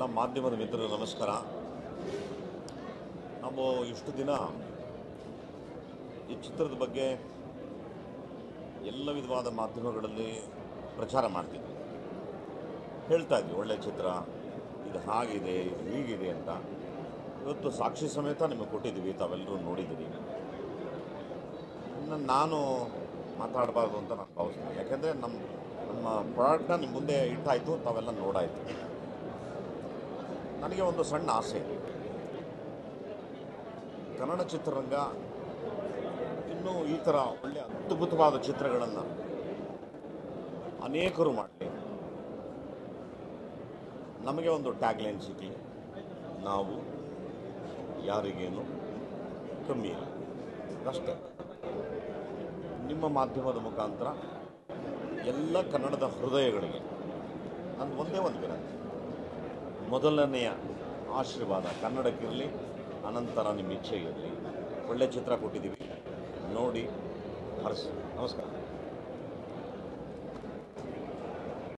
ಎಲ್ಲ ಮಾಧ್ಯಮದ ಮಿತ್ರರು, ನಮಸ್ಕಾರ. ನಾವು ಇಷ್ಟು ದಿನ ಈ ಚಿತ್ರದ ಬಗ್ಗೆ ಎಲ್ಲ ವಿಧವಾದ ಮಾಧ್ಯಮಗಳಲ್ಲಿ ಪ್ರಚಾರ ಮಾಡ್ತಿದ್ವಿ. ಹೇಳ್ತಾ ಇದ್ವಿ, ಒಳ್ಳೆ ಚಿತ್ರ, ಇದು ಹಾಗಿದೆ, ಇದು ಹೀಗಿದೆ ಅಂತ. ಇವತ್ತು ಸಾಕ್ಷಿ ಸಮೇತ ನಿಮಗೆ ಕೊಟ್ಟಿದ್ದೀವಿ, ತಾವೆಲ್ಲರೂ ನೋಡಿದ್ದೀರಿ. ಇನ್ನು ನಾನು ಮಾತಾಡಬಾರ್ದು ಅಂತ ನಾನು ಭಾವಿಸ್ತೀನಿ. ಯಾಕೆಂದರೆ ನಮ್ಮ ನಮ್ಮ ಪ್ರಾಡಕ್ಟ್ನ ನಿಮ್ಮ ಮುಂದೆ ಇಟ್ಟಾಯಿತು, ತಾವೆಲ್ಲ ನೋಡಾಯಿತು. ನನಗೆ ಒಂದು ಸಣ್ಣ ಆಸೆ. ಕನ್ನಡ ಚಿತ್ರರಂಗ ಇನ್ನೂ ಈ ಥರ ಒಳ್ಳೆಯ ಅದ್ಭುತವಾದ ಚಿತ್ರಗಳನ್ನು ಅನೇಕರು ಮಾಡಲಿ. ನಮಗೆ ಒಂದು ಟ್ಯಾಗ್ಲೈನ್ ಸಿಗಲಿ. ನಾವು ಯಾರಿಗೇನು ಕಮ್ಮಿ ಇಲ್ಲ. ಅಷ್ಟೇ. ನಿಮ್ಮ ಮಾಧ್ಯಮದ ಮುಖಾಂತರ ಎಲ್ಲ ಕನ್ನಡದ ಹೃದಯಗಳಿಗೆ ನನ್ನ ಒಂದೇ ಒಂದು ವಿನಂತಿ. ಮೊದಲನೆಯ ಆಶೀರ್ವಾದ ಕನ್ನಡಕ್ಕಿರಲಿ ಅನಂತರ ನಿಮ್ಮ ಇಚ್ಛೆಗಿರಲಿ ಒಳ್ಳೆ ಚಿತ್ರ ಕೊಟ್ಟಿದ್ದೀವಿ. ನೋಡಿ ಹರಿಸಿ ನಮಸ್ಕಾರ.